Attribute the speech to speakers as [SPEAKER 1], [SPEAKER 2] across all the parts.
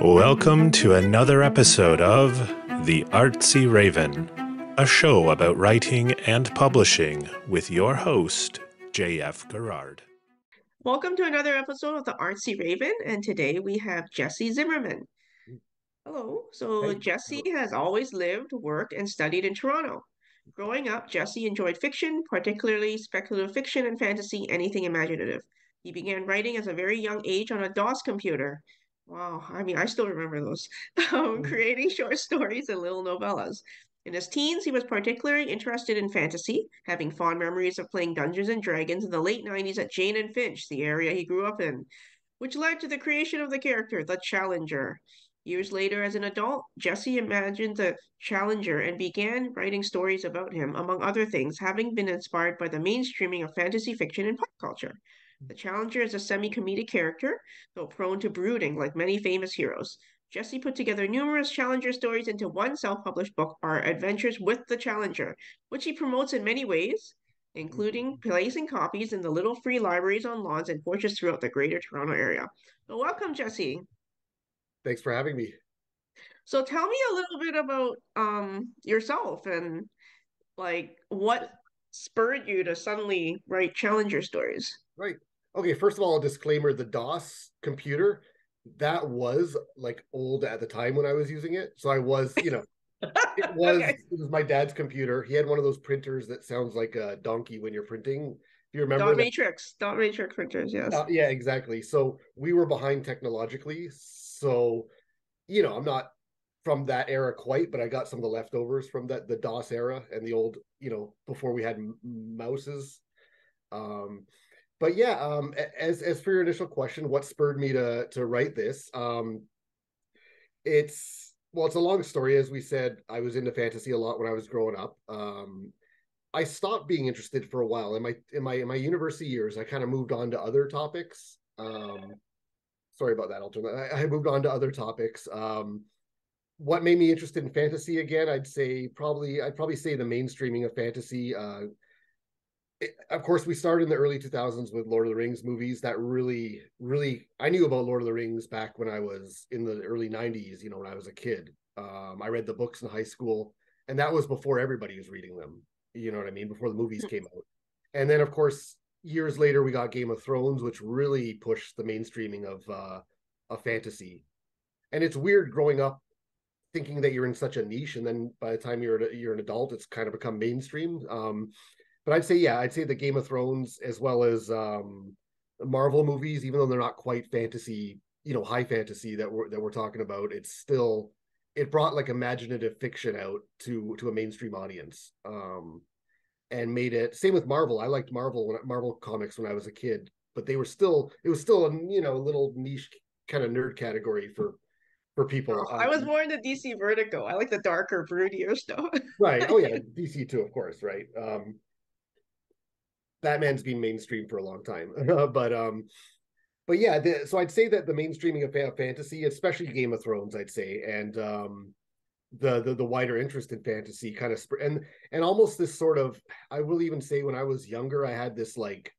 [SPEAKER 1] Welcome to another episode of The Artsy Raven, a show about writing and publishing with your host, J.F. Gerard.
[SPEAKER 2] Welcome to another episode of The Artsy Raven, and today we have Jesse Zimmerman. Hello. So,
[SPEAKER 3] Hey.
[SPEAKER 2] Jesse has always lived, worked, and studied in Toronto. Growing up, Jesse enjoyed fiction, particularly speculative fiction and fantasy, anything imaginative. He began writing as a very young age on a DOS computer. Wow, I mean, I still remember those. Um,
[SPEAKER 3] Mhm.
[SPEAKER 2] creating short stories and little novellas. In his teens, he was particularly interested in fantasy, having fond memories of playing Dungeons and Dragons in the late 90s at Jane and Finch, the area he grew up in, which led to the creation of the character, the Challenger. Years later, as an adult, Jesse imagined the Challenger and began writing stories about him, among other things, having been inspired by the mainstreaming of fantasy fiction and pop culture. The Challenger is a semi comedic character, though prone to brooding like many famous heroes. Jesse put together numerous Challenger stories into one self published book, Our Adventures with the Challenger, which he promotes in many ways, including placing copies in the little free libraries on lawns and porches throughout the greater Toronto area. So, welcome, Jesse.
[SPEAKER 3] Thanks for having me.
[SPEAKER 2] So tell me a little bit about um yourself and like what spurred you to suddenly write challenger stories.
[SPEAKER 3] Right. Okay, first of all, a disclaimer the DOS computer, that was like old at the time when I was using it. So I was, you know, it was
[SPEAKER 2] Okay.
[SPEAKER 3] it was my dad's computer. He had one of those printers that sounds like a donkey when you're printing. If you remember
[SPEAKER 2] Dot
[SPEAKER 3] that,
[SPEAKER 2] matrix, dot matrix printers, yes.
[SPEAKER 3] Uh, yeah, exactly. So we were behind technologically. So, you know, I'm not from that era quite, but I got some of the leftovers from that the DOS era and the old, you know, before we had m- mouses. Um, but yeah, um, as as for your initial question, what spurred me to to write this? Um, it's well, it's a long story. As we said, I was into fantasy a lot when I was growing up. Um, I stopped being interested for a while in my in my in my university years. I kind of moved on to other topics. Um, sorry about that. Turn. I, I moved on to other topics. Um, what made me interested in fantasy again? I'd say probably I'd probably say the mainstreaming of fantasy. Uh, it- of course, we started in the early 2000s with Lord of the Rings movies. That really, really, I knew about Lord of the Rings back when I was in the early 90s. You know, when I was a kid. Um, I read the books in high school, and that was before everybody was reading them. You know what I mean? Before the movies came out. And then, of course, years later, we got Game of Thrones, which really pushed the mainstreaming of uh, of fantasy. And it's weird growing up thinking that you're in such a niche, and then by the time you're you're an adult, it's kind of become mainstream. Um, but I'd say, yeah, I'd say the Game of Thrones as well as um, Marvel movies, even though they're not quite fantasy, you know, high fantasy that we're that we're talking about, it's still it brought like imaginative fiction out to to a mainstream audience. Um, and made it same with Marvel. I liked Marvel when Marvel comics when I was a kid, but they were still it was still a you know a little niche kind of nerd category for for people.
[SPEAKER 2] Oh, I was
[SPEAKER 3] Um,
[SPEAKER 2] more into DC Vertigo. I like the darker, broodier stuff.
[SPEAKER 3] right. Oh yeah, DC too, of course, right. Um Batman's been mainstream for a long time. but um but yeah, the, so I'd say that the mainstreaming of fantasy, especially Game of Thrones, I'd say, and um the the, the wider interest in fantasy kind of sp- and and almost this sort of I will even say when I was younger, I had this like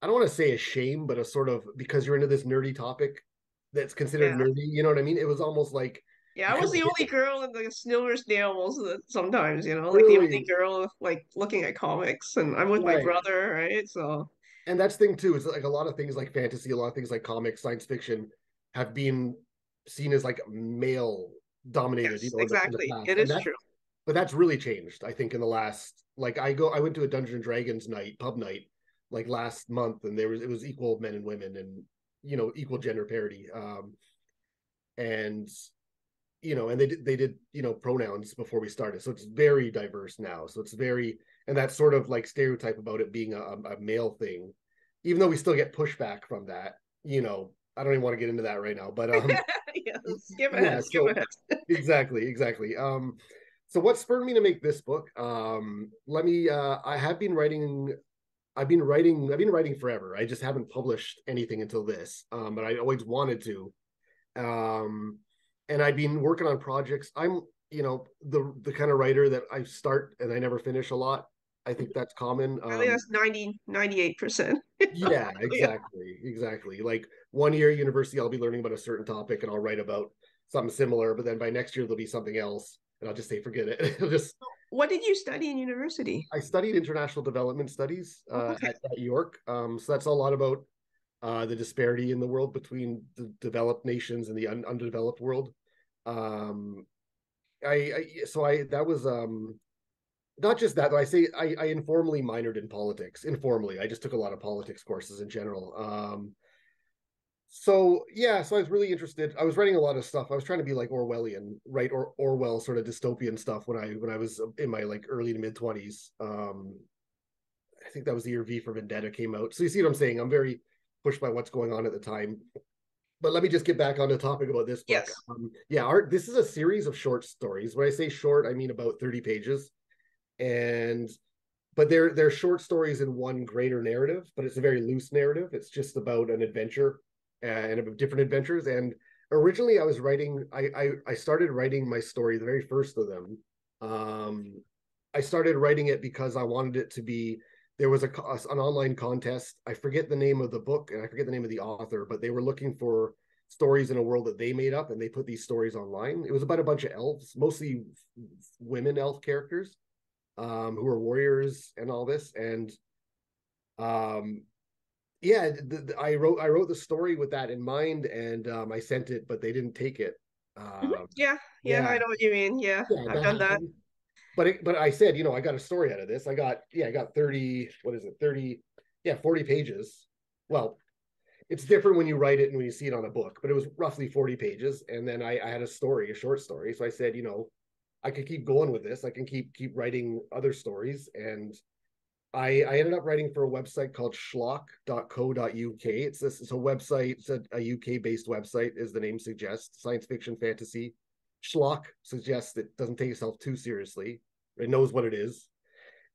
[SPEAKER 3] I don't want to say a shame, but a sort of because you're into this nerdy topic that's considered
[SPEAKER 2] Yeah.
[SPEAKER 3] nerdy, you know what I mean? It was almost like
[SPEAKER 2] Yeah, I was the only girl in the Silver Snail most of the sometimes, you know, like the only girl like looking at comics, and I'm with my brother, right? So
[SPEAKER 3] and that's the thing too is like a lot of things like fantasy a lot of things like comics science fiction have been seen as like male dominated
[SPEAKER 2] yes,
[SPEAKER 3] you know, the-
[SPEAKER 2] exactly, it
[SPEAKER 3] And
[SPEAKER 2] is
[SPEAKER 3] that-
[SPEAKER 2] true.
[SPEAKER 3] but that's really changed i think in the last like i go i went to a dungeon and dragons night pub night like last month and there was it was equal men and women and you know equal gender parity um and you know and they did they did you know pronouns before we started. So it's very diverse now. So it's very and that sort of like stereotype about it being a, a male thing even though we still get pushback from that you know i don't even want to get into that right now but um
[SPEAKER 2] skip
[SPEAKER 3] yeah,
[SPEAKER 2] skip
[SPEAKER 3] so-
[SPEAKER 2] ahead.
[SPEAKER 3] exactly exactly. Um so what spurred me to make this book um let me uh i have been writing i've been writing i've been writing forever. I just haven't published anything until this um but i always wanted to. Um and i've been working on projects i'm you know the the kind of writer that i start and i never finish a lot I think that's common.
[SPEAKER 2] I think
[SPEAKER 3] Um,
[SPEAKER 2] that's 90, 98%.
[SPEAKER 3] yeah, exactly, exactly. Like one year at university, I'll be learning about a certain topic and I'll write about something similar, but then by next year there'll be something else, and I'll just say forget it. Just
[SPEAKER 2] What did you study in university?
[SPEAKER 3] I studied international development studies uh,
[SPEAKER 2] Oh, okay.
[SPEAKER 3] at, at York, um, so that's a lot about uh, the disparity in the world between the developed nations and the un- undeveloped world. Um, I, I so I that was um not just that though i say I, I informally minored in politics informally. I just took a lot of politics courses in general. Um so yeah so i was really interested. I was writing a lot of stuff. I was trying to be like orwellian right or orwell sort of dystopian stuff when i when i was in my like early to mid 20s um i think that was the year v for vendetta came out. So you see what i'm saying? I'm very pushed by what's going on at the time. But let me just get back on the topic about this book.
[SPEAKER 2] Yes.
[SPEAKER 3] um, yeah art this is a series of short stories. When i say short i mean about 30 pages. And but they're they're short stories in one greater narrative but it's a very loose narrative. It's just about an adventure uh, and about different adventures. And originally i was writing I, I i started writing my story the very first of them. Um i started writing it because i wanted it to be there was a an online contest i forget the name of the book and i forget the name of the author but they were looking for stories in a world that they made up and they put these stories online it was about a bunch of elves mostly women elf characters um, who are warriors and all this. And um, yeah, the, the, I wrote I wrote the story with that in mind, and um, I sent it, but they didn't take it.
[SPEAKER 2] Mhm.
[SPEAKER 3] Um,
[SPEAKER 2] Yeah, yeah, I know what you mean. Yeah,
[SPEAKER 3] yeah,
[SPEAKER 2] I've done that.
[SPEAKER 3] But it, but I said, you know, I got a story out of this. I got yeah, I got thirty. What is it? Thirty? Yeah, forty pages. Well, it's different when you write it and when you see it on a book, but it was roughly forty pages. And then I, I had a story, a short story. So I said, you know, I could keep going with this. I can keep keep writing other stories. And I I ended up writing for a website called schlock.co.uk. It's this it's a website, it's a, a UK based website, as the name suggests, science fiction fantasy. Schlock suggests it doesn't take itself too seriously. It knows what it is.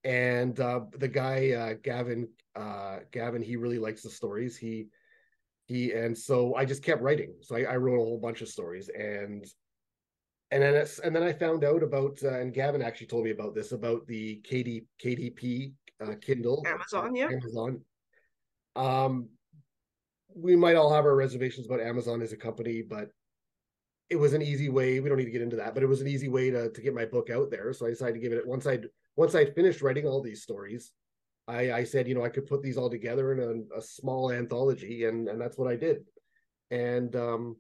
[SPEAKER 3] And uh, the guy uh, Gavin uh, Gavin he really likes the stories. He he and so I just kept writing. So I, I wrote a whole bunch of stories and and then it's, and then I found out about uh, and Gavin actually told me about this about the KD KDP uh, Kindle
[SPEAKER 2] Amazon, yeah.
[SPEAKER 3] Amazon. Um, we might all have our reservations about Amazon as a company, but it was an easy way. We don't need to get into that, but it was an easy way to to get my book out there. So I decided to give it once I'd once I'd finished writing all these stories. I, I said, you know, I could put these all together in a, a small anthology, and and that's what I did. And um,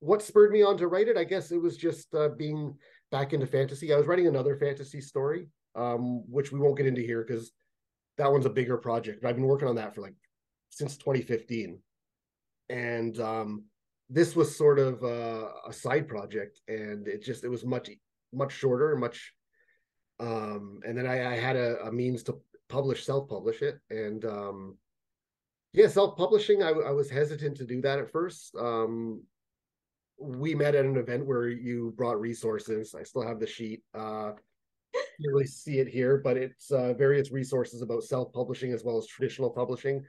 [SPEAKER 3] what spurred me on to write it? I guess it was just uh, being back into fantasy. I was writing another fantasy story, um, which we won't get into here because that one's a bigger project. But I've been working on that for like since 2015, and um, this was sort of uh, a side project, and it just it was much much shorter, much. Um, and then I, I had a, a means to publish, self-publish it, and um, yeah, self-publishing. I, I was hesitant to do that at first. Um, we met at an event where you brought resources. I still have the sheet. Uh, you really see it here, but it's uh, various resources about self-publishing as well as traditional publishing.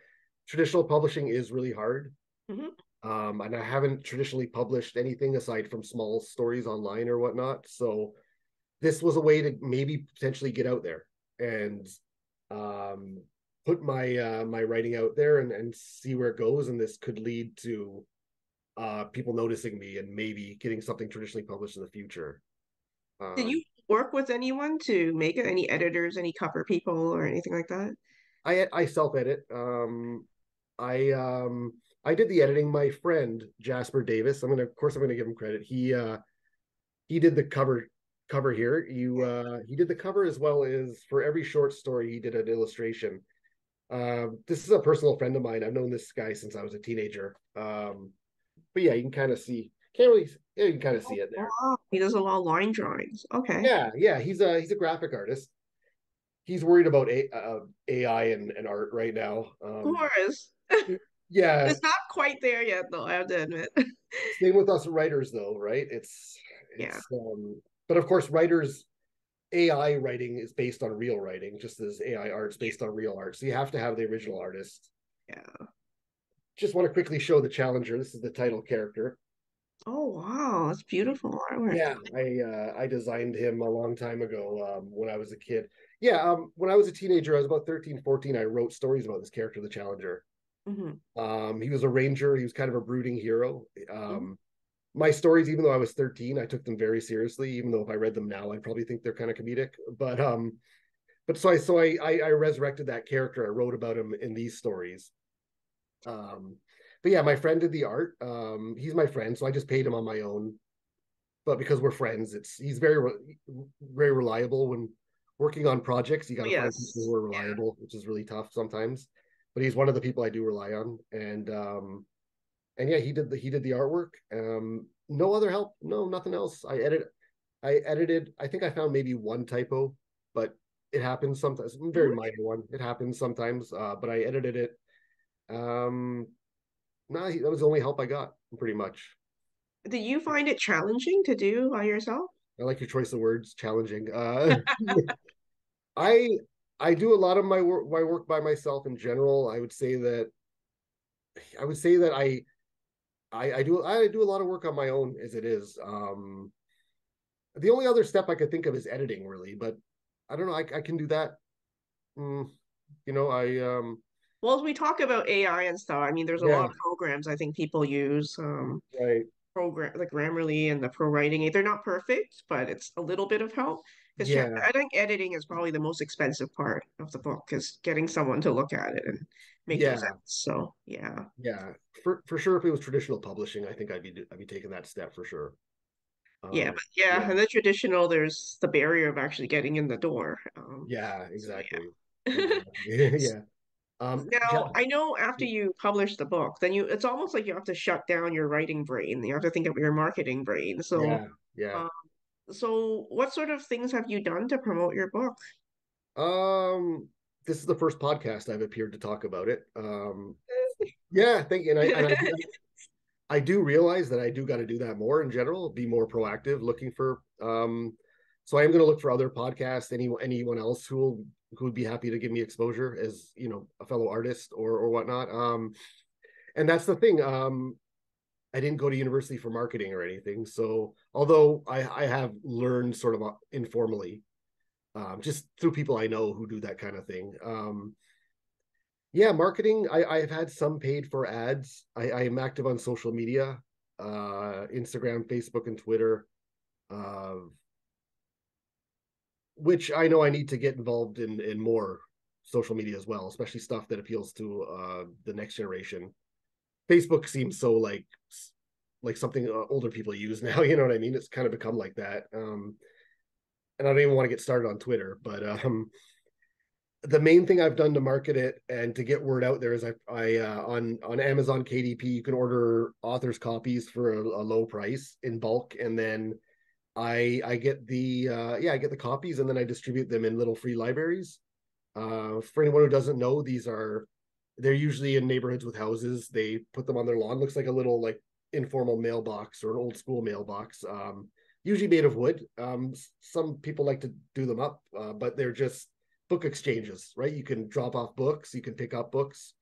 [SPEAKER 3] Traditional publishing is really hard.
[SPEAKER 2] Mhm.
[SPEAKER 3] Um, and I haven't traditionally published anything aside from small stories online or whatnot. So this was a way to maybe potentially get out there and um, put my uh, my writing out there and, and see where it goes. And this could lead to uh, people noticing me and maybe getting something traditionally published in the future.
[SPEAKER 2] Did
[SPEAKER 3] Um,
[SPEAKER 2] you work with anyone to make it? Any editors, any cover people, or anything like that?
[SPEAKER 3] I I self edit. Um, I um I did the editing. My friend Jasper Davis. I'm gonna, of course, I'm gonna give him credit. He uh he did the cover cover here. You uh he did the cover as well as for every short story he did an illustration. Um, this is a personal friend of mine. I've known this guy since I was a teenager. Um, but yeah, you can kind of see. Can't really. Yeah, you can kind of see it there.
[SPEAKER 2] Oh, he does a lot of line drawings. Okay.
[SPEAKER 3] Yeah, yeah. He's a he's a graphic artist. He's worried about a, uh, AI and, and art right now.
[SPEAKER 2] Of
[SPEAKER 3] Um,
[SPEAKER 2] course.
[SPEAKER 3] Yeah,
[SPEAKER 2] It's not quite there yet, though, I have to admit.
[SPEAKER 3] same with us writers though right it's
[SPEAKER 2] Yeah.
[SPEAKER 3] it's um but of course writers ai writing is based on real writing just as ai art is based on real art so you have to have the original artist
[SPEAKER 2] Yeah.
[SPEAKER 3] just want to quickly show the challenger this is the title character
[SPEAKER 2] Oh wow, that's beautiful artwork.
[SPEAKER 3] Yeah, I uh, I designed him a long time ago um, when I was a kid. Yeah, um, when I was a teenager, I was about 13, 14, I wrote stories about this character, the Challenger.
[SPEAKER 2] Mhm.
[SPEAKER 3] Um, he was a ranger. He was kind of a brooding hero. Um,
[SPEAKER 2] Mhm.
[SPEAKER 3] my stories, even though I was 13, I took them very seriously. Even though if I read them now, I'd probably think they're kind of comedic. But um, but so I so I, I I resurrected that character. I wrote about him in these stories. Um, but yeah, my friend did the art. Um, he's my friend, so I just paid him on my own. But because we're friends, it's he's very re- very reliable when working on projects. You got to find people who are
[SPEAKER 2] Yeah.
[SPEAKER 3] reliable, which is really tough sometimes. But he's one of the people I do rely on, and um, and yeah, he did the he did the artwork. Um, no other help, no nothing else. I edit, I edited. I think I found maybe one typo, but it happens sometimes. Very minor one. It happens sometimes. Uh, but I edited it. Um, no, he, that was the only help I got, pretty much.
[SPEAKER 2] Did you find it challenging to do by yourself?
[SPEAKER 3] I like your choice of words, challenging. Uh, I I do a lot of my work my work by myself in general. I would say that I would say that I I, I do I do a lot of work on my own as it is. Um, the only other step I could think of is editing, really, but I don't know. I, I can do that. Mm, you know, I um
[SPEAKER 2] Well, as we talk about AI and stuff, I mean, there's a
[SPEAKER 3] Yeah.
[SPEAKER 2] lot of programs I think people use. Um,
[SPEAKER 3] right
[SPEAKER 2] program like Grammarly and the pro writing aid. They're not perfect, but it's a little bit of help. Because
[SPEAKER 3] Yeah.
[SPEAKER 2] I think editing is probably the most expensive part of the book, is getting someone to look at it and make
[SPEAKER 3] Yeah.
[SPEAKER 2] edits. So yeah.
[SPEAKER 3] yeah for for sure. If it was traditional publishing, I think I'd be I'd be taking that step for sure.
[SPEAKER 2] Yeah,
[SPEAKER 3] Um,
[SPEAKER 2] but yeah,
[SPEAKER 3] yeah.
[SPEAKER 2] and the traditional, there's the barrier of actually getting in the door. Um,
[SPEAKER 3] yeah, exactly.
[SPEAKER 2] yeah.
[SPEAKER 3] Yeah. Um,
[SPEAKER 2] Now, I know after you publish the book, then you it's almost like you have to shut down your writing brain. You have to think of your marketing brain. So,
[SPEAKER 3] yeah, yeah.
[SPEAKER 2] um, so what sort of things have you done to promote your book?
[SPEAKER 3] Um, this is the first podcast I've appeared to talk about it. Um, yeah, thank you. And I, and I, do- I do realize that I do got to do that more in general, be more proactive, looking for. Um, so I am going to look for other podcasts, any anyone else who will who would be happy to give me exposure as you know a fellow artist or or whatnot. Um, and that's the thing. Um, I didn't go to university for marketing or anything, so although I I have learned sort of uh, informally um, just through people I know who do that kind of thing. Um, yeah, marketing. I, I've had some paid for ads. I, I am active on social media, uh, Instagram, Facebook, and Twitter, uh, which I know I need to get involved in in more social media as well, especially stuff that appeals to uh, the next generation. Facebook seems so like like something uh, older people use now. You know what I mean? It's kind of become like that. Um, and I don't even want to get started on Twitter, but um, the main thing I've done to market it and to get word out there is I, I uh, on on Amazon KDP you can order authors copies for a, a low price in bulk, and then I I get the uh, yeah I get the copies and then I distribute them in little free libraries. Uh, for anyone who doesn't know, these are they're usually in neighborhoods with houses. They put them on their lawn. Looks like a little like informal mailbox or an old school mailbox. Um, usually made of wood. Um, some people like to do them up, uh, but they're just book exchanges, right? You can drop off books, you can pick up books.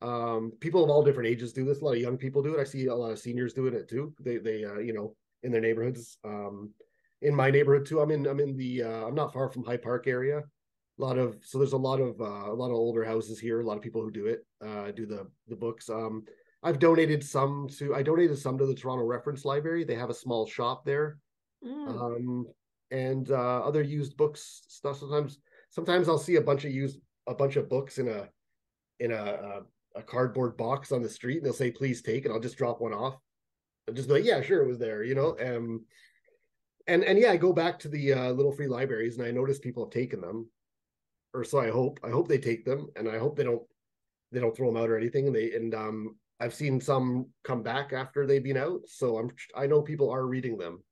[SPEAKER 3] Um, people of all different ages do this. A lot of young people do it. I see a lot of seniors doing it too. They they uh, you know in their neighborhoods. Um, in my neighborhood too. I'm in I'm in the uh, I'm not far from High Park area. A lot of so there's a lot of uh, a lot of older houses here. A lot of people who do it uh, do the the books. Um, I've donated some to I donated some to the Toronto Reference Library. They have a small shop there
[SPEAKER 2] Mm.
[SPEAKER 3] um, and uh, other used books stuff. Sometimes, sometimes I'll see a bunch of used a bunch of books in a in a a, a cardboard box on the street, and they'll say, "Please take," and I'll just drop one off. I'll just be like, "Yeah, sure, it was there," you know. Um, and and yeah, I go back to the uh, little free libraries, and I notice people have taken them, or so I hope. I hope they take them, and I hope they don't they don't throw them out or anything. And they and um, I've seen some come back after they've been out, so I'm I know people are reading them.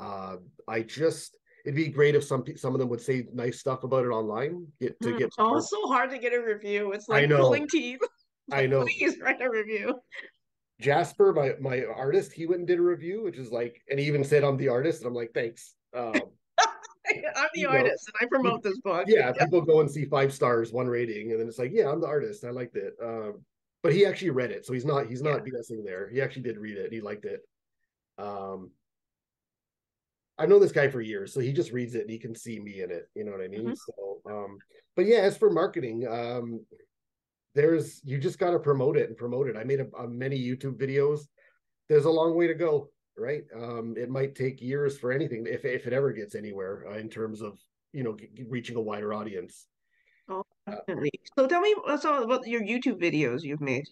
[SPEAKER 3] Uh, I just it'd be great if some some of them would say nice stuff about it online. Get to
[SPEAKER 2] Mm,
[SPEAKER 3] get
[SPEAKER 2] It's also hard to get a review. It's like pulling teeth.
[SPEAKER 3] I know
[SPEAKER 2] Please write a review.
[SPEAKER 3] Jasper, my my artist, he went and did a review, which is like, and he even said I'm the artist, and I'm like, thanks. Um,
[SPEAKER 2] I'm the
[SPEAKER 3] You know,
[SPEAKER 2] artist and I promote this book.
[SPEAKER 3] yeah, people go and see five stars, one rating, and then it's like, yeah, I'm the artist. I liked it. Um, but he actually read it, so he's not he's not BSing there. He actually did read it. He liked it. Um, I've known this guy for years, so he just reads it and he can see me in it. You know what I mean?
[SPEAKER 2] Mhm.
[SPEAKER 3] So, um, but yeah, as for marketing, um, there's you just got to promote it and promote it. I made a, a many YouTube videos. There's a long way to go, right? Um, it might take years for anything if if it ever gets anywhere uh, in terms of you know g- reaching a wider audience.
[SPEAKER 2] Oh,
[SPEAKER 3] Uh,
[SPEAKER 2] definitely. So tell me what's all about your YouTube videos you've made.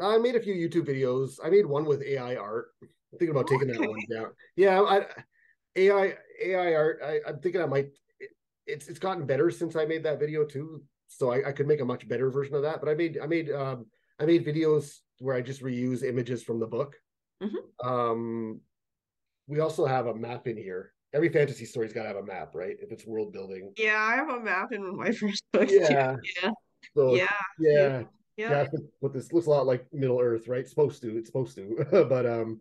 [SPEAKER 3] I made a few YouTube videos. I made one with AI art. I'm thinking about taking that one down. Yeah, I, AI AI art. I, I'm thinking I might. It, it's it's gotten better since I made that video too. So I, I could make a much better version of that. But I made I made um I made videos where I just reuse images from the book.
[SPEAKER 2] Mhm.
[SPEAKER 3] Um, we also have a map in here. Every fantasy story's got to have a map, right? If it's world building.
[SPEAKER 2] Yeah, I have a map in my first book too.
[SPEAKER 3] Yeah.
[SPEAKER 2] Yeah.
[SPEAKER 3] So
[SPEAKER 2] Yeah.
[SPEAKER 3] yeah.
[SPEAKER 2] Yeah.
[SPEAKER 3] yeah but this looks a lot like middle earth right it's supposed to it's supposed to but um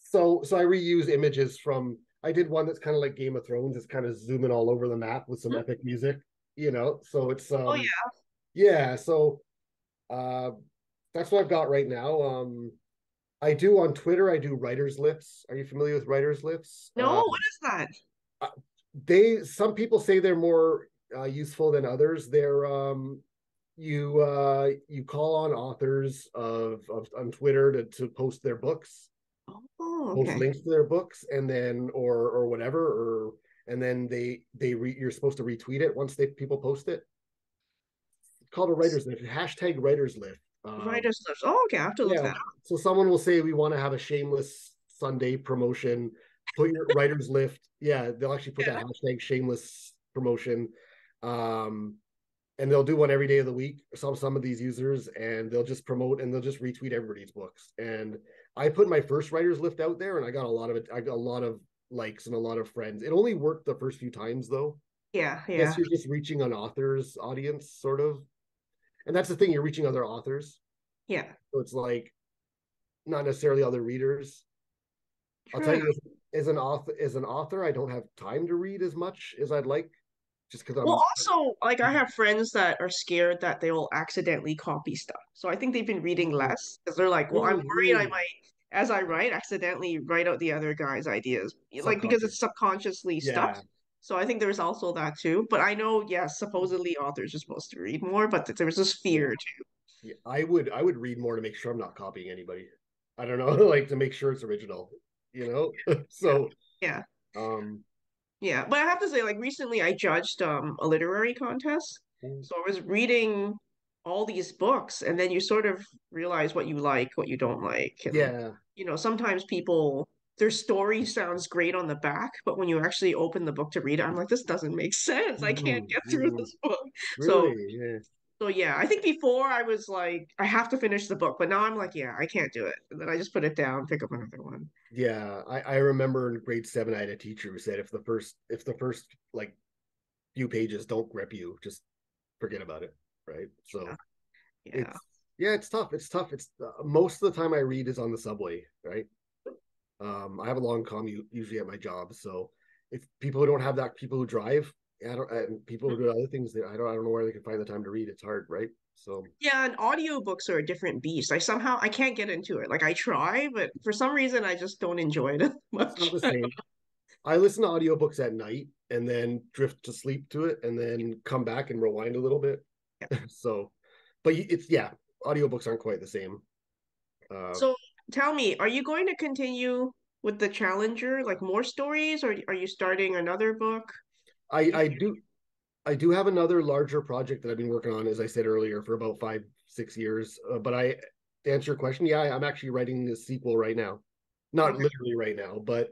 [SPEAKER 3] so so i reuse images from i did one that's kind of like game of thrones it's kind of zooming all over the map with some
[SPEAKER 2] Mhm.
[SPEAKER 3] epic music you know so it's um
[SPEAKER 2] Oh yeah.
[SPEAKER 3] yeah so uh that's what i've got right now um i do on twitter i do writers lifts. Are you familiar with writers lifts?
[SPEAKER 2] No,
[SPEAKER 3] Uh,
[SPEAKER 2] what is that?
[SPEAKER 3] they some people say they're more uh, useful than others. They're um you uh you call on authors of, of on twitter to, to post their books.
[SPEAKER 2] Oh,
[SPEAKER 3] post links to their books and then or or whatever or and then they they re, you're supposed to retweet it once they people post it. It's called a writers lift hashtag writers lift um,
[SPEAKER 2] Writer's lifts. Oh, okay. I have to look
[SPEAKER 3] yeah.
[SPEAKER 2] that up.
[SPEAKER 3] So someone will say we want to have a shameless Sunday promotion. Put your writers lift. Yeah, they'll actually put that hashtag shameless promotion. Um and they'll do one every day of the week, some some of these users, and they'll just promote and they'll just retweet everybody's books. And I put my first writers lift out there and I got a lot of it, I got a lot of likes and a lot of friends. It only worked the first few times though.
[SPEAKER 2] Yeah, yeah.
[SPEAKER 3] Yes, you're just reaching an author's audience, sort of. And that's the thing, you're reaching other authors.
[SPEAKER 2] Yeah.
[SPEAKER 3] So it's like not necessarily other readers. I'll tell you, as, an author, as an author, I don't have time to read as much as I'd like, just because I'm.
[SPEAKER 2] Well, also, like I have friends that are scared that they will accidentally copy stuff. So I think they've been reading
[SPEAKER 3] Mhm.
[SPEAKER 2] less because they're like, well, I'm worried I might, as I write, accidentally write out the other guy's ideas, like because it's subconsciously stuff.
[SPEAKER 3] Yeah,
[SPEAKER 2] So I think there's also that too. But I know, yes, supposedly authors are supposed to read more, but there was this fear too.
[SPEAKER 3] yeah, I would, I would read more to make sure I'm not copying anybody. I don't know, like to make sure it's original, you know. so
[SPEAKER 2] Yeah.
[SPEAKER 3] um,
[SPEAKER 2] Yeah, but I have to say, like recently I judged um a literary contest.
[SPEAKER 3] Mm.
[SPEAKER 2] So I was reading all these books, and then you sort of realize what you like, what you don't like. And,
[SPEAKER 3] yeah,
[SPEAKER 2] you know, sometimes people their story sounds great on the back, but when you actually open the book to read it, I'm like, this doesn't make sense. I can't
[SPEAKER 3] Mm,
[SPEAKER 2] get through
[SPEAKER 3] mm.
[SPEAKER 2] this book. So
[SPEAKER 3] yeah.
[SPEAKER 2] so yeah, I think before I was like, I have to finish the book, but now I'm like, yeah, I can't do it. And then I just put it down, pick up another one.
[SPEAKER 3] Yeah, I, I remember in grade seven, I had a teacher who said if the first if the first like few pages don't grip you, just forget about it, right? So
[SPEAKER 2] Yeah.
[SPEAKER 3] it's yeah, it's tough. It's tough. It's uh, most of the time I read is on the subway, right? Um, I have a long commute usually at my job, so if people who don't have that, people who drive, I don't, and people who do other things, that I don't, I don't know where they can find the time to read. It's hard, right? So
[SPEAKER 2] Yeah, and audiobooks are a different beast. I somehow I can't get into it. Like I try, but for some reason I just don't enjoy it much.
[SPEAKER 3] it's not the same. I listen to audiobooks at night and then drift to sleep to it and then come back and rewind a little bit. so, but it's yeah, audiobooks aren't quite the same. Uh,
[SPEAKER 2] So tell me, are you going to continue with the Challenger, like more stories, or are you starting another book?
[SPEAKER 3] I I do I do have another larger project that I've been working on, as I said earlier, for about five six years. Uh, but I to answer your question, yeah, I'm actually writing the sequel right now. Not
[SPEAKER 2] Okay.
[SPEAKER 3] literally right now, but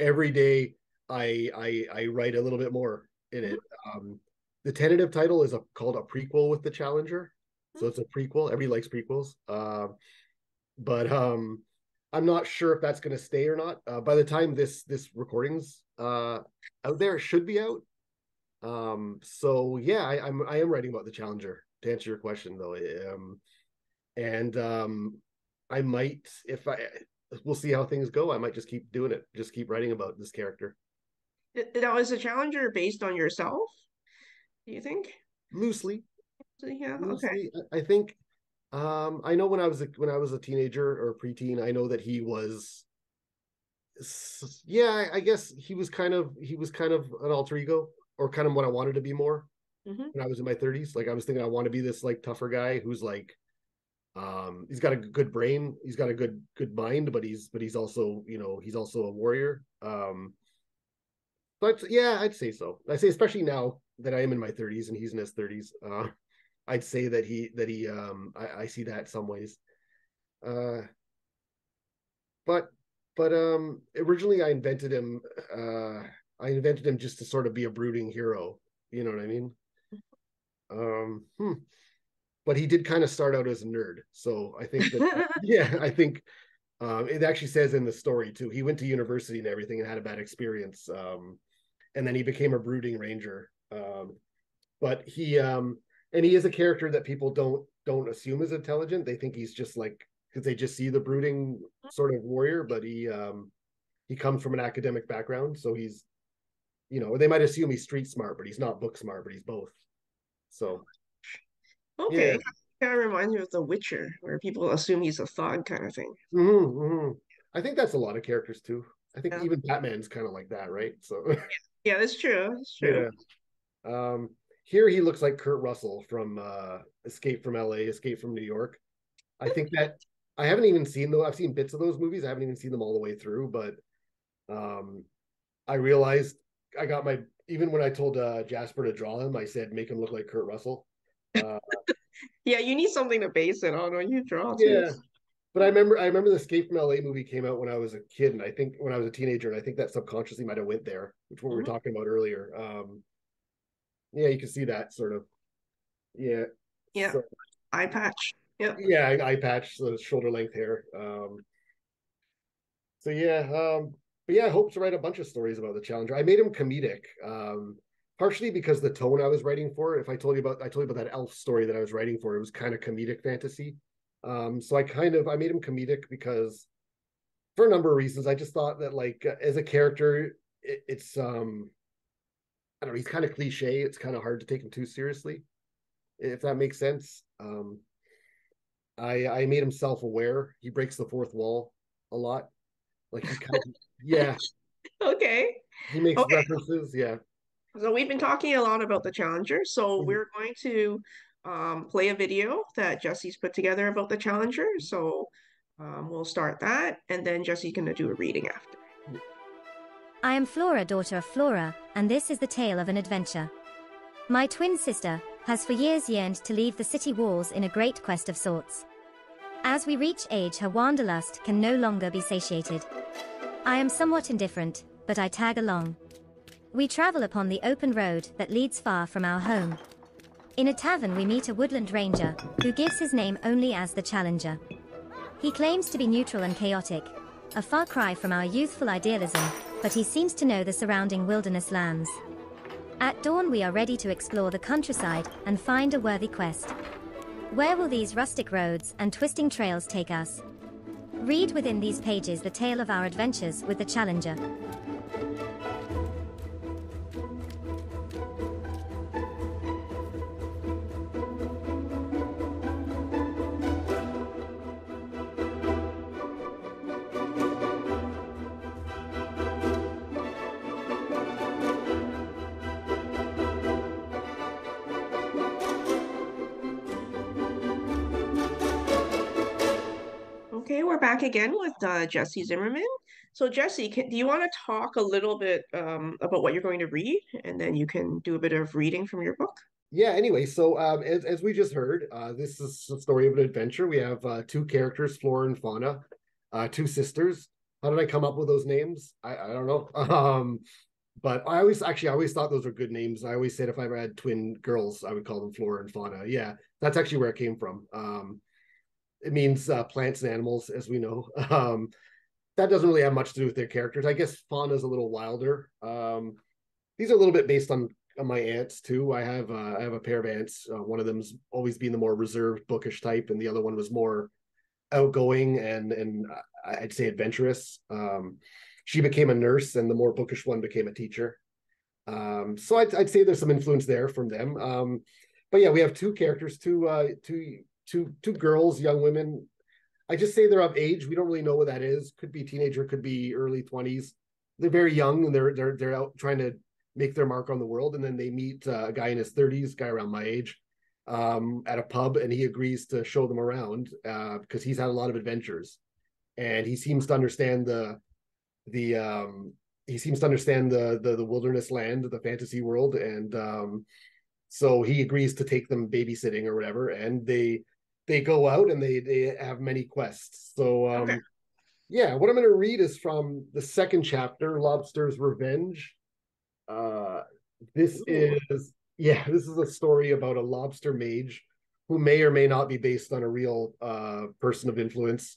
[SPEAKER 3] every day I I I write a little bit more in it. Um, the tentative title is a, called a prequel with the Challenger, so it's a prequel. Everybody likes prequels. Uh, but um, I'm not sure if that's going to stay or not. Uh, by the time this this recording's uh, out there, it should be out. Um, so yeah, I, I'm I am writing about the Challenger to answer your question though. Um, and um, I might if I we'll see how things go. I might just keep doing it, just keep writing about this character
[SPEAKER 2] Now, is the Challenger based on yourself? Do you think?
[SPEAKER 3] loosely.
[SPEAKER 2] Yeah, okay.
[SPEAKER 3] I I think um, I know when I was a, when I was a teenager or preteen, I know that he was yeah, I, guess he was kind of he was kind of an alter ego, or kind of what I wanted to be more
[SPEAKER 2] Mhm.
[SPEAKER 3] when I was in my 30s. Like I was thinking I want to be this like tougher guy who's like um he's got a good brain, he's got a good good mind, but he's but he's also, you know, he's also a warrior. Um but yeah, I'd say so. I say especially now that I am in my 30s and he's in his 30s. Uh I'd say that he that he um I, I see that some ways. Uh but but um originally I invented him uh I invented him just to sort of be a brooding hero. You know what I mean? Um hmm. but he did kind of start out as a nerd. So I think that yeah, I think um it actually says in the story too. He went to university and everything and had a bad experience. Um and then he became a brooding ranger. Um but he um and he is a character that people don't don't assume is intelligent. They think he's just like because they just see the brooding sort of warrior, but he um he comes from an academic background, so he's you know, they might assume he's street smart, but he's not book smart, but he's both. So
[SPEAKER 2] Okay.
[SPEAKER 3] Yeah.
[SPEAKER 2] Kind of reminds me of The Witcher, where people assume he's a thug kind of thing.
[SPEAKER 3] mhm, mhm. I think that's a lot of characters too. I think
[SPEAKER 2] Yeah.
[SPEAKER 3] even Batman's kind of like that, right? So
[SPEAKER 2] Yeah, that's true. That's true.
[SPEAKER 3] yeah. Um here he looks like Kurt Russell from uh Escape from LA, Escape from New York. I think that I haven't even seen though. I've seen bits of those movies. I haven't even seen them all the way through, but um I realized I got my even when I told uh Jasper to draw him, I said make him look like Kurt Russell. Uh
[SPEAKER 2] Yeah, you need something to base it on when you draw
[SPEAKER 3] yeah. But I remember I remember the Escape from LA movie came out when I was a kid, and I think when I was a teenager, and I think that subconsciously might have went there, which what we were
[SPEAKER 2] Mhm.
[SPEAKER 3] talking about earlier. Um yeah, you can see that sort of yeah.
[SPEAKER 2] Yeah.
[SPEAKER 3] So-
[SPEAKER 2] Eye patch. Yeah.
[SPEAKER 3] yeah, eye patch, the shoulder length hair. Um, so yeah, um, but yeah, I hope to write a bunch of stories about the Challenger. I made him comedic, um, partially because the tone I was writing for. If I told you about, I told you about that elf story that I was writing for. It was kind of comedic fantasy. Um, so I kind of I made him comedic because, for a number of reasons, I just thought that like uh, as a character, it, it's um, I don't know, he's kind of cliche. It's kind of hard to take him too seriously, if that makes sense. Um, I I made him self aware. He breaks the fourth wall a lot. Like he kind of yeah,
[SPEAKER 2] Okay.
[SPEAKER 3] he makes
[SPEAKER 2] Okay.
[SPEAKER 3] references. Yeah.
[SPEAKER 2] So we've been talking a lot about the Challenger. So
[SPEAKER 3] Mhm.
[SPEAKER 2] we're going to um, play a video that Jesse's put together about the Challenger. So um, we'll start that, and then Jesse's going to do a reading after.
[SPEAKER 4] I am Flora, daughter of Flora, and this is the tale of an adventure. My twin sister has for years yearned to leave the city walls in a great quest of sorts. As we reach age, her wanderlust can no longer be satiated. I am somewhat indifferent, but I tag along. We travel upon the open road that leads far from our home. In a tavern, we meet a woodland ranger who gives his name only as the Challenger. He claims to be neutral and chaotic, a far cry from our youthful idealism, but he seems to know the surrounding wilderness lands. At dawn, we are ready to explore the countryside and find a worthy quest. Where will these rustic roads and twisting trails take us? Read within these pages the tale of our adventures with the Challenger.
[SPEAKER 2] Back again with uh, Jesse Zimmerman. So Jesse, can, do you want to talk a little bit um, about what you're going to read, and then you can do a bit of reading from your book?
[SPEAKER 3] Yeah. Anyway, so um, as as we just heard, uh, this is a story of an adventure. We have uh, two characters, Flora and Fauna, uh, two sisters. How did I come up with those names? I, I don't know. Um, but I always actually I always thought those were good names. I always said if I had twin girls, I would call them Flora and Fauna. Yeah, that's actually where it came from. Um, it means uh, plants and animals, as we know. Um, that doesn't really have much to do with their characters. I guess Fauna's a little wilder. Um, these are a little bit based on, on my aunts too. I have uh, I have a pair of aunts. Uh, one of them's always been the more reserved, bookish type, and the other one was more outgoing and and uh, I'd say adventurous. Um, she became a nurse, and the more bookish one became a teacher. Um, so I'd, I'd say there's some influence there from them. Um, but yeah, we have two characters, two uh, two two two girls, young women. I just say they're of age. We don't really know what that is. Could be teenager, could be early 20s. They're very young and they're they're they're out trying to make their mark on the world. And then they meet uh, a guy in his 30s, guy around my age, um, at a pub, and he agrees to show them around uh, because he's had a lot of adventures, and he seems to understand the the um, he seems to understand the, the the wilderness land, the fantasy world, and um, so he agrees to take them babysitting or whatever, and they they go out and they they have many quests. So um,
[SPEAKER 2] Okay.
[SPEAKER 3] yeah, what I'm going to read is from the second chapter, Lobster's Revenge. Uh, this
[SPEAKER 2] Ooh.
[SPEAKER 3] is yeah, this is a story about a lobster mage who may or may not be based on a real uh person of influence.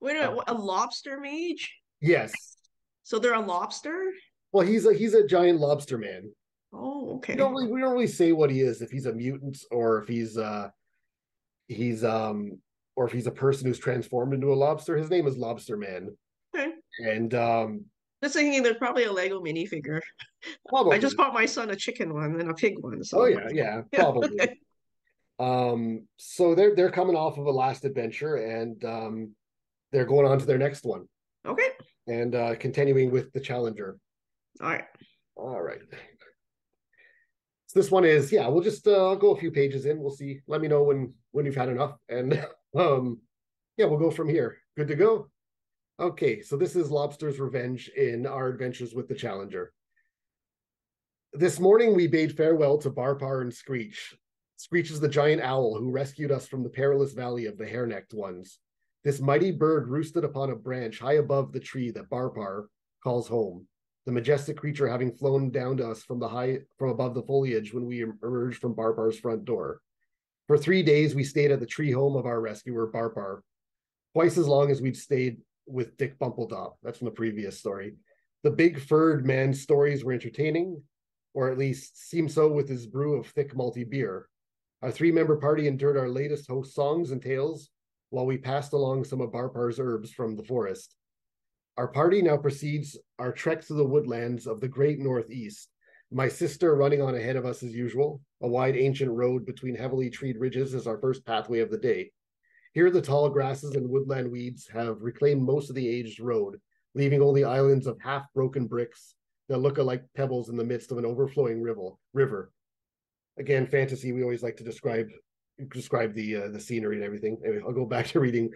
[SPEAKER 2] Wait a minute, what, a lobster mage?
[SPEAKER 3] Yes.
[SPEAKER 2] So they're a lobster?
[SPEAKER 3] Well, he's a he's a giant lobster man.
[SPEAKER 2] Oh, okay.
[SPEAKER 3] We don't really, we don't really say what he is if he's a mutant or if he's uh he's um or if he's a person who's transformed into a lobster. His name is Lobster Man.
[SPEAKER 2] Okay.
[SPEAKER 3] And um
[SPEAKER 2] Just thinking there's probably a Lego minifigure.
[SPEAKER 3] probably
[SPEAKER 2] I just bought my son a chicken one and a pig one. So
[SPEAKER 3] Oh yeah, yeah,
[SPEAKER 2] Yeah,
[SPEAKER 3] probably.
[SPEAKER 2] okay.
[SPEAKER 3] Um so they're they're coming off of a last adventure and um they're going on to their next one
[SPEAKER 2] Okay.
[SPEAKER 3] and uh continuing with the challenger.
[SPEAKER 2] All right.
[SPEAKER 3] All right. So this one is yeah. We'll just uh, go a few pages in. We'll see. Let me know when when you've had enough, and um, yeah, we'll go from here. Good to go. Okay, so this is Lobster's Revenge in our adventures with the Challenger. This morning we bade farewell to Barpar and Screech. Screech is the giant owl who rescued us from the perilous valley of the hair-necked ones. This mighty bird roosted upon a branch high above the tree that Barpar calls home the majestic creature having flown down to us from the high from above the foliage when we emerged from Barbar's front door. For three days we stayed at the tree home of our rescuer, Barbar, twice as long as we'd stayed with Dick Bumpletop. That's from the previous story. The big furred man's stories were entertaining, or at least seemed so with his brew of thick malty beer. Our three-member party endured our latest host songs and tales while we passed along some of Barpar's herbs from the forest. Our party now proceeds our trek through the woodlands of the great Northeast, my sister running on ahead of us as usual. A wide ancient road between heavily treed ridges is our first pathway of the day. Here, the tall grasses and woodland weeds have reclaimed most of the aged road, leaving only islands of half broken bricks that look like pebbles in the midst of an overflowing river. river. Again, fantasy, we always like to describe describe the uh, the scenery and everything. Anyway, I'll go back to reading.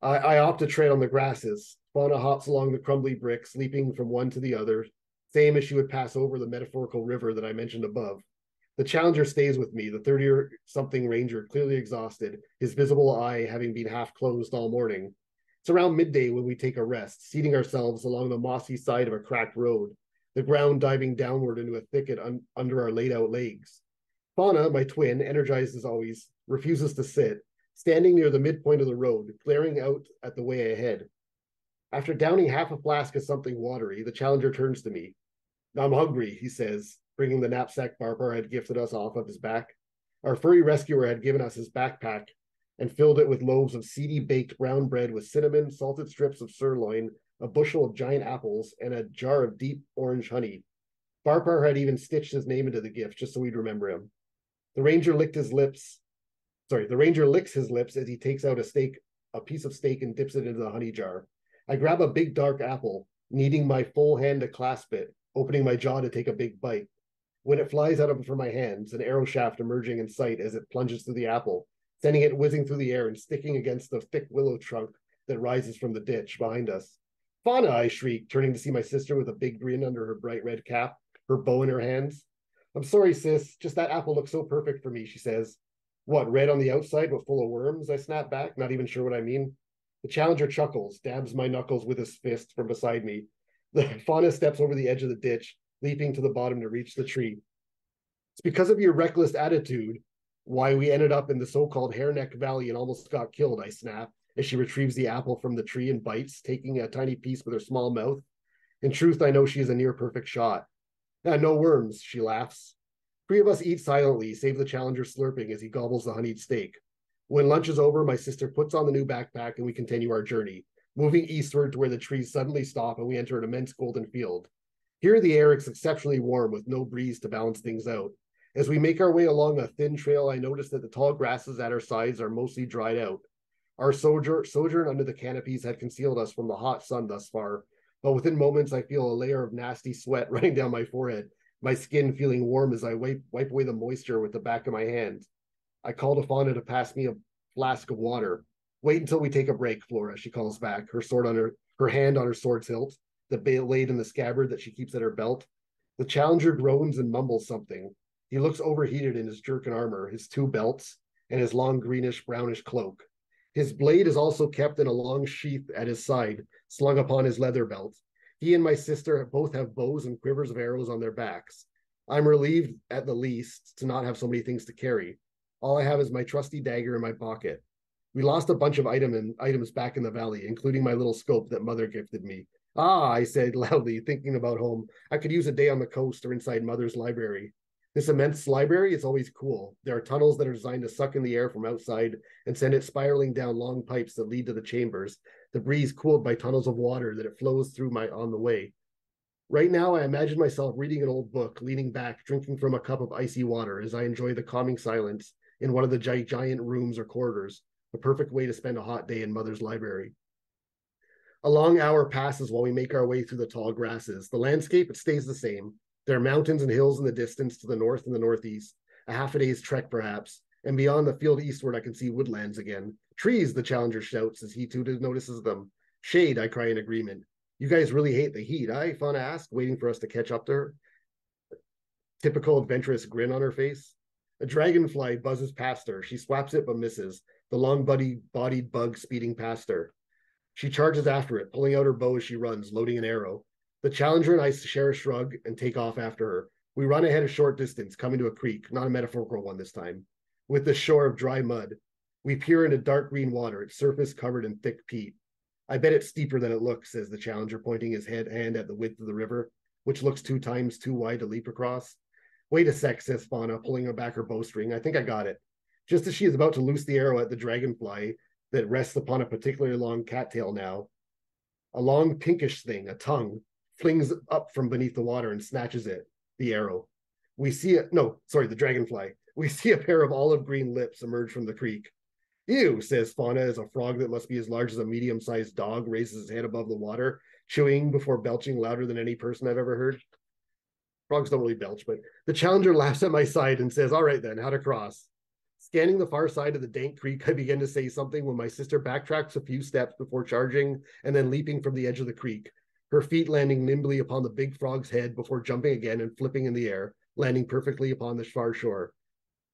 [SPEAKER 3] I, I opt to tread on the grasses. Fauna hops along the crumbly bricks, leaping from one to the other, same as she would pass over the metaphorical river that I mentioned above. The challenger stays with me, the 30 something ranger clearly exhausted, his visible eye having been half closed all morning. It's around midday when we take a rest, seating ourselves along the mossy side of a cracked road, the ground diving downward into a thicket un- under our laid out legs. Fauna, my twin, energized as always, refuses to sit, standing near the midpoint of the road, glaring out at the way ahead. After downing half a flask of something watery, the challenger turns to me. I'm hungry, he says, bringing the knapsack Barbar had gifted us off of his back. Our furry rescuer had given us his backpack and filled it with loaves of seedy baked brown bread with cinnamon, salted strips of sirloin, a bushel of giant apples, and a jar of deep orange honey. Barpar had even stitched his name into the gift just so we'd remember him. The ranger licked his lips. Sorry, the ranger licks his lips as he takes out a steak, a piece of steak, and dips it into the honey jar. I grab a big dark apple, needing my full hand to clasp it, opening my jaw to take a big bite. When it flies out of from my hands, an arrow shaft emerging in sight as it plunges through the apple, sending it whizzing through the air and sticking against the thick willow trunk that rises from the ditch behind us. Fauna, I shriek, turning to see my sister with a big grin under her bright red cap, her bow in her hands. I'm sorry, sis, just that apple looks so perfect for me, she says. What, red on the outside but full of worms? I snap back, not even sure what I mean. The challenger chuckles, dabs my knuckles with his fist from beside me. The fauna steps over the edge of the ditch, leaping to the bottom to reach the tree. It's because of your reckless attitude why we ended up in the so-called Hairneck Valley and almost got killed, I snap, as she retrieves the apple from the tree and bites, taking a tiny piece with her small mouth. In truth, I know she is a near perfect shot. Ah, no worms, she laughs. Three of us eat silently, save the challenger slurping as he gobbles the honeyed steak. When lunch is over, my sister puts on the new backpack and we continue our journey, moving eastward to where the trees suddenly stop and we enter an immense golden field. Here, the air is exceptionally warm with no breeze to balance things out. As we make our way along a thin trail, I notice that the tall grasses at our sides are mostly dried out. Our sojourn, sojourn under the canopies had concealed us from the hot sun thus far, but within moments I feel a layer of nasty sweat running down my forehead, my skin feeling warm as I wipe, wipe away the moisture with the back of my hand. I call to Fauna to pass me a flask of water. Wait until we take a break, Flora, she calls back, her sword on her, her hand on her sword's hilt, the blade in the scabbard that she keeps at her belt. The challenger groans and mumbles something. He looks overheated in his jerkin armor, his two belts, and his long greenish brownish cloak. His blade is also kept in a long sheath at his side, slung upon his leather belt. He and my sister both have bows and quivers of arrows on their backs. I'm relieved, at the least, to not have so many things to carry. All I have is my trusty dagger in my pocket. We lost a bunch of item and items back in the valley, including my little scope that mother gifted me. Ah, I said loudly, thinking about home. I could use a day on the coast or inside mother's library. This immense library is always cool. There are tunnels that are designed to suck in the air from outside and send it spiraling down long pipes that lead to the chambers. The breeze cooled by tunnels of water that it flows through my on the way. Right now, I imagine myself reading an old book, leaning back, drinking from a cup of icy water as I enjoy the calming silence in one of the giant rooms or corridors, a perfect way to spend a hot day in Mother's library. A long hour passes while we make our way through the tall grasses. The landscape, it stays the same. There are mountains and hills in the distance to the north and the northeast, a half a day's trek perhaps, and beyond the field eastward I can see woodlands again. Trees, the challenger shouts as he too notices them. Shade, I cry in agreement. You guys really hate the heat, eh? I, Fauna asked, waiting for us to catch up to her. Typical adventurous grin on her face. A dragonfly buzzes past her. She swaps it but misses, the long bodied bug speeding past her. She charges after it, pulling out her bow as she runs, loading an arrow. The challenger and I share a shrug and take off after her. We run ahead a short distance, coming to a creek, not a metaphorical one this time, with the shore of dry mud. We peer into dark green water, its surface covered in thick peat. I bet it's steeper than it looks, says the challenger, pointing his head hand at the width of the river, which looks two times too wide to leap across. Wait a sec, says Fauna, pulling back her bowstring. I think I got it. Just as she is about to loose the arrow at the dragonfly, that rests upon a particularly long cattail now. A long pinkish thing, a tongue, flings up from beneath the water and snatches it, the arrow. We see it, no, sorry, the dragonfly. We see a pair of olive green lips emerge from the creek. Ew, says Fauna as a frog that must be as large as a medium sized dog raises his head above the water, chewing before belching louder than any person I've ever heard. Frogs don't really belch, but the challenger laughs at my side and says, All right then, how to cross. Scanning the far side of the dank creek, I begin to say something when my sister backtracks a few steps before charging and then leaping from the edge of the creek, her feet landing nimbly upon the big frog's head before jumping again and flipping in the air, landing perfectly upon the far shore.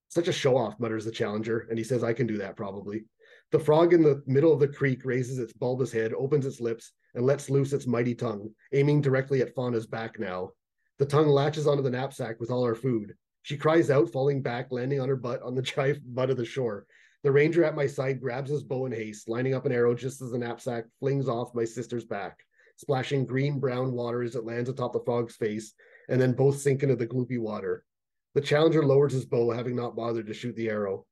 [SPEAKER 3] Such a show off, mutters the challenger, and he says, I can do that probably. The frog in the middle of the creek raises its bulbous head, opens its lips, and lets loose its mighty tongue, aiming directly at Fauna's back now. The tongue latches onto the knapsack with all our food. She cries out, falling back, landing on her butt on the dry mud of the shore. The ranger at my side grabs his bow in haste, lining up an arrow just as the knapsack flings off my sister's back, splashing green brown water as it lands atop the frog's face, and then both sink into the gloopy water. The challenger lowers his bow, having not bothered to shoot the arrow.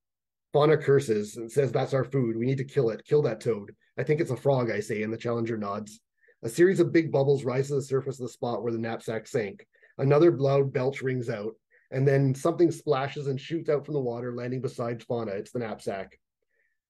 [SPEAKER 3] Fauna curses and says, That's our food. We need to kill it. Kill that toad. I think it's a frog, I say, and the challenger nods. A series of big bubbles rise to the surface of the spot where the knapsack sank. Another loud belch rings out and then something splashes and shoots out from the water, landing beside Fauna. It's the knapsack.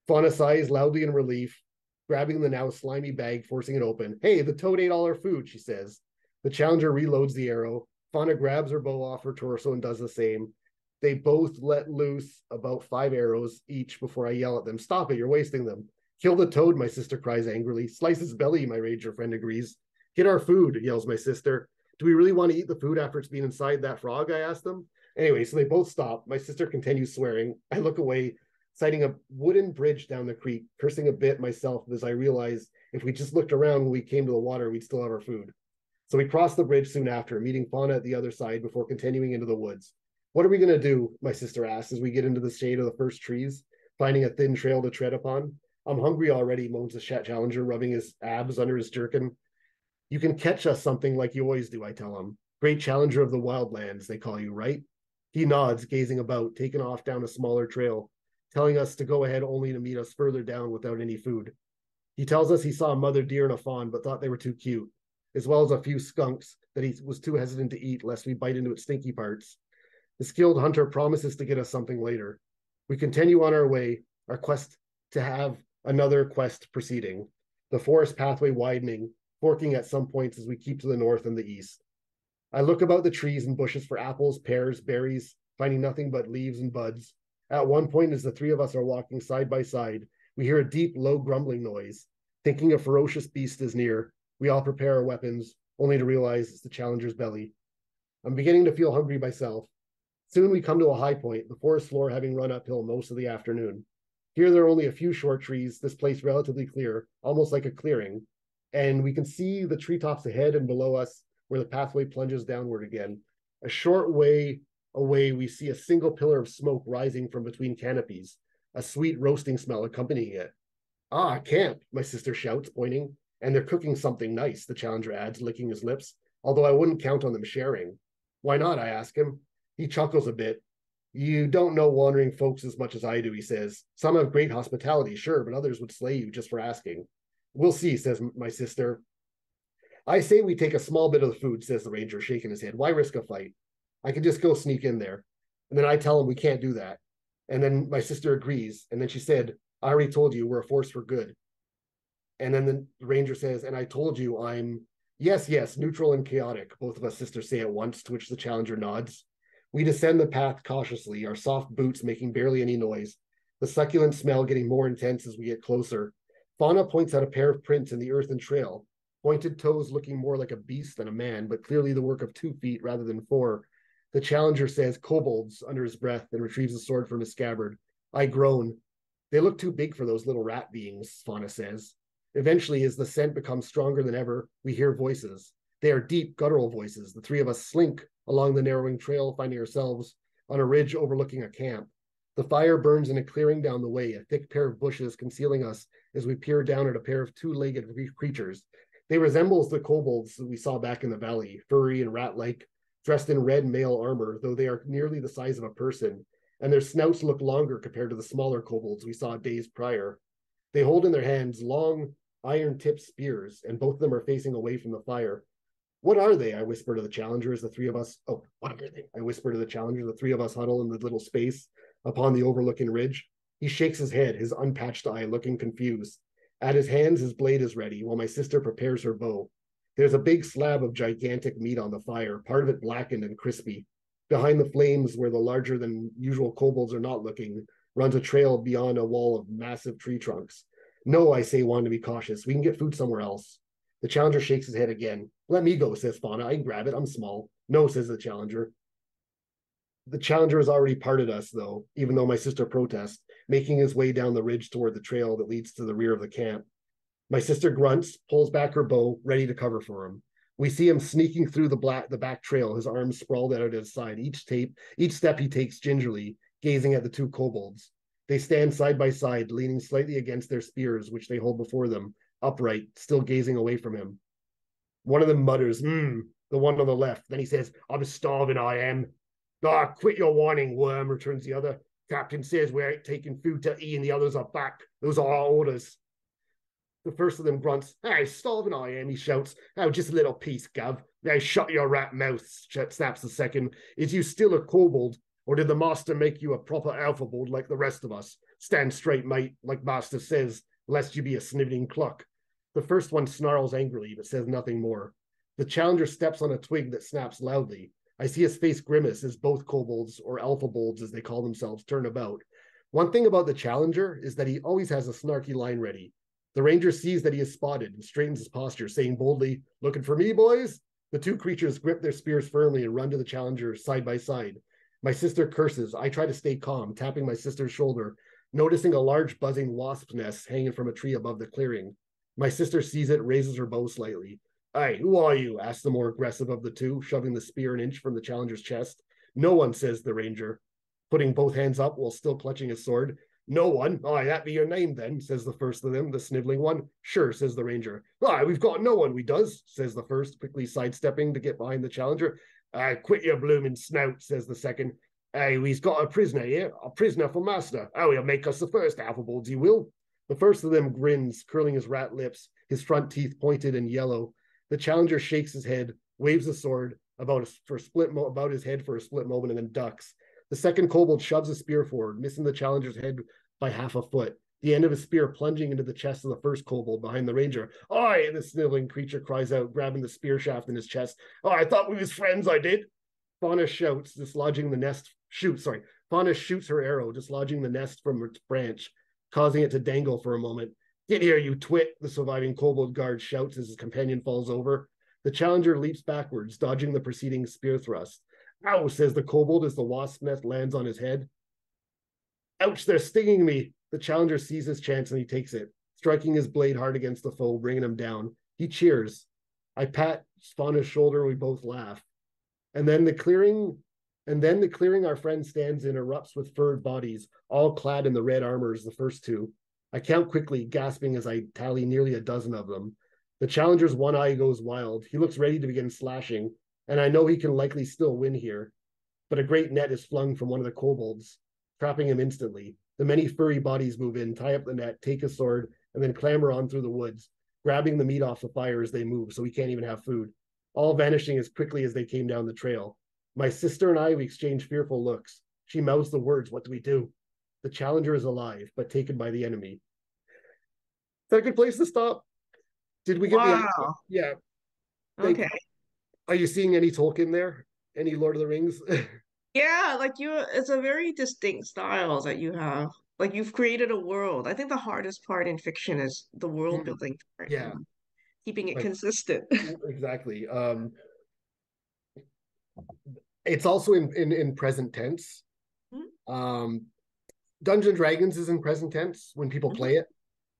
[SPEAKER 3] Fauna sighs loudly in relief, grabbing the now slimy bag, forcing it open. Hey, the toad ate all our food, she says. The challenger reloads the arrow. Fauna grabs her bow off her torso and does the same. They both let loose about five arrows each before I yell at them, Stop it, you're wasting them. Kill the toad, my sister cries angrily. Slice his belly, my ranger friend agrees. Get our food, yells my sister. Do we really want to eat the food after it's been inside that frog? I asked them. Anyway, so they both stop. My sister continues swearing. I look away, sighting a wooden bridge down the creek, cursing a bit myself as I realize if we just looked around when we came to the water, we'd still have our food. So we cross the bridge soon after, meeting Fauna at the other side before continuing into the woods. What are we going to do? My sister asks as we get into the shade of the first trees, finding a thin trail to tread upon. I'm hungry already, moans the chat challenger, rubbing his abs under his jerkin. You can catch us something like you always do, I tell him. Great challenger of the wildlands, they call you, right? He nods, gazing about, taking off down a smaller trail, telling us to go ahead only to meet us further down without any food. He tells us he saw a mother deer and a fawn, but thought they were too cute, as well as a few skunks that he was too hesitant to eat lest we bite into its stinky parts. The skilled hunter promises to get us something later. We continue on our way, our quest to have Another quest proceeding. The forest pathway widening, forking at some points as we keep to the north and the east. I look about the trees and bushes for apples, pears, berries, finding nothing but leaves and buds. At one point, as the three of us are walking side by side, we hear a deep, low grumbling noise. Thinking a ferocious beast is near, we all prepare our weapons, only to realize it's the challenger's belly. I'm beginning to feel hungry myself. Soon we come to a high point, the forest floor having run uphill most of the afternoon. Here there are only a few short trees, this place relatively clear, almost like a clearing, and we can see the treetops ahead and below us where the pathway plunges downward again. A short way away, we see a single pillar of smoke rising from between canopies, a sweet roasting smell accompanying it. Ah, camp, my sister shouts, pointing. And they're cooking something nice, the challenger adds, licking his lips, although I wouldn't count on them sharing. Why not? I ask him. He chuckles a bit. You don't know wandering folks as much as I do, he says. Some have great hospitality, sure, but others would slay you just for asking. We'll see, says my sister. I say we take a small bit of the food, says the ranger, shaking his head. Why risk a fight? I could just go sneak in there. And then I tell him we can't do that. And then my sister agrees. And then she said, I already told you we're a force for good. And then the ranger says, and I told you I'm, yes, yes, neutral and chaotic. Both of us sisters say at once, to which the challenger nods. We descend the path cautiously, our soft boots making barely any noise, the succulent smell getting more intense as we get closer. Fauna points out a pair of prints in the earthen trail, pointed toes looking more like a beast than a man, but clearly the work of two feet rather than four. The challenger says kobolds under his breath and retrieves the sword from his scabbard. I groan. They look too big for those little rat beings, Fauna says. Eventually, as the scent becomes stronger than ever, we hear voices. They are deep, guttural voices. The three of us slink along the narrowing trail, finding ourselves on a ridge overlooking a camp. The fire burns in a clearing down the way, a thick pair of bushes concealing us as we peer down at a pair of two legged creatures. They resemble the kobolds we saw back in the valley, furry and rat like, dressed in red mail armor, though they are nearly the size of a person, and their snouts look longer compared to the smaller kobolds we saw days prior. They hold in their hands long, iron tipped spears, and both of them are facing away from the fire. What are they? I whisper to the challenger as the three of us. Oh, what are they? I whisper to the challenger. The three of us huddle in the little space upon the overlooking ridge. He shakes his head, his unpatched eye looking confused. At his hands, his blade is ready, while my sister prepares her bow. There's a big slab of gigantic meat on the fire, part of it blackened and crispy. Behind the flames, where the larger than usual kobolds are not looking, runs a trail beyond a wall of massive tree trunks. No, I say, wanting to be cautious. We can get food somewhere else. The challenger shakes his head again. Let me go, says Fauna. I can grab it. I'm small. No, says the challenger. The challenger has already parted us, though, even though my sister protests, making his way down the ridge toward the trail that leads to the rear of the camp. My sister grunts, pulls back her bow, ready to cover for him. We see him sneaking through the black the back trail, his arms sprawled out at his side. Each tape, each step he takes gingerly, gazing at the two kobolds. They stand side by side, leaning slightly against their spears, which they hold before them, upright, still gazing away from him. One of them mutters, hmm, the one on the left. Then he says, I'm starving, I am. Ah, quit your whining, worm, returns the other. Captain says we ain't taking food to eat and the others are back. Those are our orders. The first of them grunts, Hey, starving I am, he shouts. Oh, just a little piece, Gav. Now shut your rat mouth, snaps the second. Is you still a kobold, or did the master make you a proper alphabold like the rest of us? Stand straight, mate, like master says, lest you be a sniveling cluck. The first one snarls angrily, but says nothing more. The challenger steps on a twig that snaps loudly. I see his face grimace as both kobolds, or alpha bolds as they call themselves, turn about. One thing about the challenger is that he always has a snarky line ready. The ranger sees that he is spotted and straightens his posture, saying boldly, Looking for me, boys? The two creatures grip their spears firmly and run to the challenger side by side. My sister curses. I try to stay calm, tapping my sister's shoulder, noticing a large buzzing wasp nest hanging from a tree above the clearing. My sister sees it, raises her bow slightly. Hey, who are you? asks the more aggressive of the two, shoving the spear an inch from the challenger's chest. No one, says the ranger, putting both hands up while still clutching his sword. No one. Aye, that be your name then, says the first of them, the sniveling one. Sure, says the ranger. Aye, we've got no one, we does, says the first, quickly sidestepping to get behind the challenger. Uh, Aye, quit your blooming snout, says the second. Hey, we've got a prisoner here, a prisoner for master. Oh, he'll make us the first alphabolds, he will. The first of them grins, curling his rat lips, his front teeth pointed and yellow. The challenger shakes his head, waves the sword about a, for a split mo- about his head for a split moment, and then ducks. The second kobold shoves a spear forward, missing the challenger's head by half a foot. The end of his spear plunging into the chest of the first kobold behind the ranger. And the sniveling creature cries out, grabbing the spear shaft in his chest. Oh, I thought we was friends, I did. Fauna shouts, dislodging the nest. Shoot, sorry. Fauna shoots her arrow, dislodging the nest from its branch, causing it to dangle for a moment. Get here, you twit, the surviving kobold guard shouts as his companion falls over. The challenger leaps backwards, dodging the preceding spear thrust. Ow, says the kobold as the wasp nest lands on his head. Ouch, they're stinging me. The challenger sees his chance and he takes it, striking his blade hard against the foe, bringing him down. He cheers. I pat Fauna's shoulder we both laugh. And then the clearing, and then the clearing our friend stands in erupts with furred bodies, all clad in the red armors, the first two. I count quickly, gasping as I tally nearly a dozen of them. The challenger's one eye goes wild. He looks ready to begin slashing, and I know he can likely still win here. But a great net is flung from one of the kobolds, trapping him instantly. The many furry bodies move in, tie up the net, take a sword, and then clamber on through the woods, grabbing the meat off the fire as they move, so we can't even have food, all vanishing as quickly as they came down the trail. My sister and I, we exchange fearful looks. She mouths the words, What do we do? The challenger is alive, but taken by the enemy. Is that a good place to stop? Did we get
[SPEAKER 2] wow.
[SPEAKER 3] the Yeah. Thank
[SPEAKER 2] Okay.
[SPEAKER 3] you. Are you seeing any Tolkien there? Any Lord of the Rings?
[SPEAKER 2] Yeah, like you, it's a very distinct style that you have. Like you've created a world. I think the hardest part in fiction is the world
[SPEAKER 3] Mm,
[SPEAKER 2] building part
[SPEAKER 3] yeah.
[SPEAKER 2] keeping it
[SPEAKER 3] Like-
[SPEAKER 2] consistent.
[SPEAKER 3] exactly. Um, it's also in, in in present tense.
[SPEAKER 2] Mhm.
[SPEAKER 3] Um, Dungeon Dragons is in present tense when people
[SPEAKER 2] Mhm.
[SPEAKER 3] play it.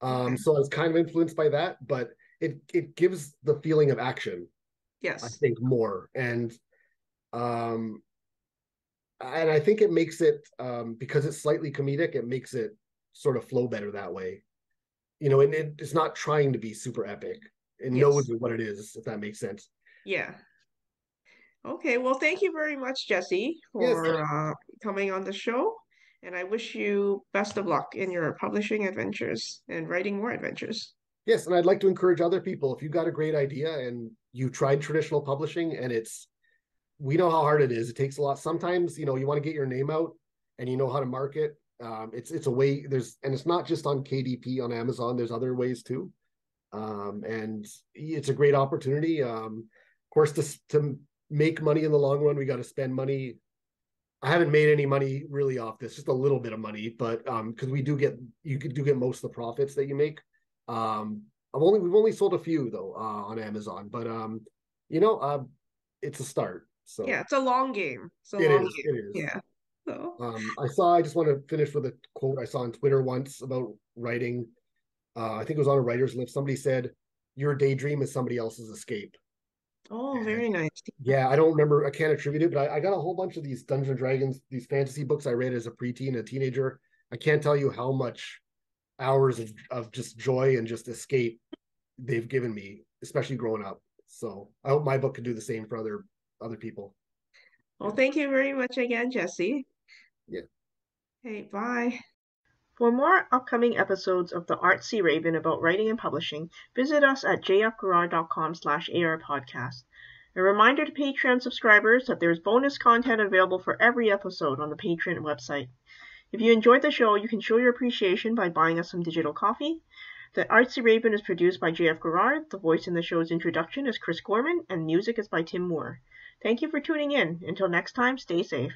[SPEAKER 3] Um, so I was kind of influenced by that, but it it gives the feeling of action.
[SPEAKER 2] Yes.
[SPEAKER 3] I think more and um and I think it makes it um because it's slightly comedic, it makes it sort of flow better that way. You know, and it, it's not trying to be super epic. It
[SPEAKER 2] Yes.
[SPEAKER 3] knows what it is, if that makes sense.
[SPEAKER 2] Yeah. Okay, well, thank you very much, Jesse,
[SPEAKER 3] Yes.
[SPEAKER 2] for uh, coming on the show. And I wish you best of luck in your publishing adventures and writing more adventures.
[SPEAKER 3] Yes, and I'd like to encourage other people if you've got a great idea and you tried traditional publishing and it's we know how hard it is. It takes a lot. Sometimes, you know, you want to get your name out and you know how to market. Um, it's it's a way there's and it's not just on KDP on Amazon, there's other ways too. Um, and it's a great opportunity. Um, of course, to to make money in the long run, we got to spend money. I haven't made any money really off this, just a little bit of money, but um, because we do get you do get most of the profits that you make. Um, I've only we've only sold a few though uh, on Amazon, but um, you know, uh, it's a start. So
[SPEAKER 2] Yeah, it's a long game. It's a
[SPEAKER 3] it
[SPEAKER 2] long
[SPEAKER 3] is.
[SPEAKER 2] game.
[SPEAKER 3] It is.
[SPEAKER 2] Yeah. So,
[SPEAKER 3] Um, I saw. I just want to finish with a quote I saw on Twitter once about writing. Uh, I think it was on a writer's lift. Somebody said, "Your daydream is somebody else's escape."
[SPEAKER 2] oh, very nice.
[SPEAKER 3] Yeah, I don't remember. I can't attribute it, but I, I got a whole bunch of these Dungeons and Dragons, these fantasy books I read as a preteen, a teenager. I can't tell you how much hours of, of just joy and just escape they've given me, especially growing up. So I hope my book can do the same for other other people.
[SPEAKER 2] Well, thank you very much again, Jesse.
[SPEAKER 3] Yeah.
[SPEAKER 2] Hey, bye. For more upcoming episodes of the Artsy Raven about writing and publishing, visit us at jfgarrard.com slash arpodcast. A reminder to Patreon subscribers that there's bonus content available for every episode on the Patreon website. If you enjoyed the show, you can show your appreciation by buying us some digital coffee. The Artsy Raven is produced by JF Garrard. The voice in the show's introduction is Chris Gorman, and music is by Tim Moore. Thank you for tuning in. Until next time, stay safe.